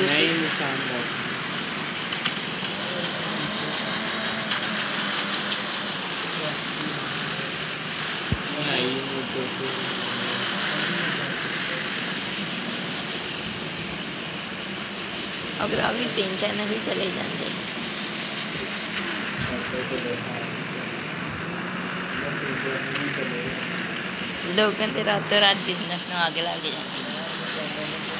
दूसरी तो फिर- अगर अभी तीन चैनल ही चले जाते। लोग कहते रातों रात बिज़नेस में आगे लागे जाते।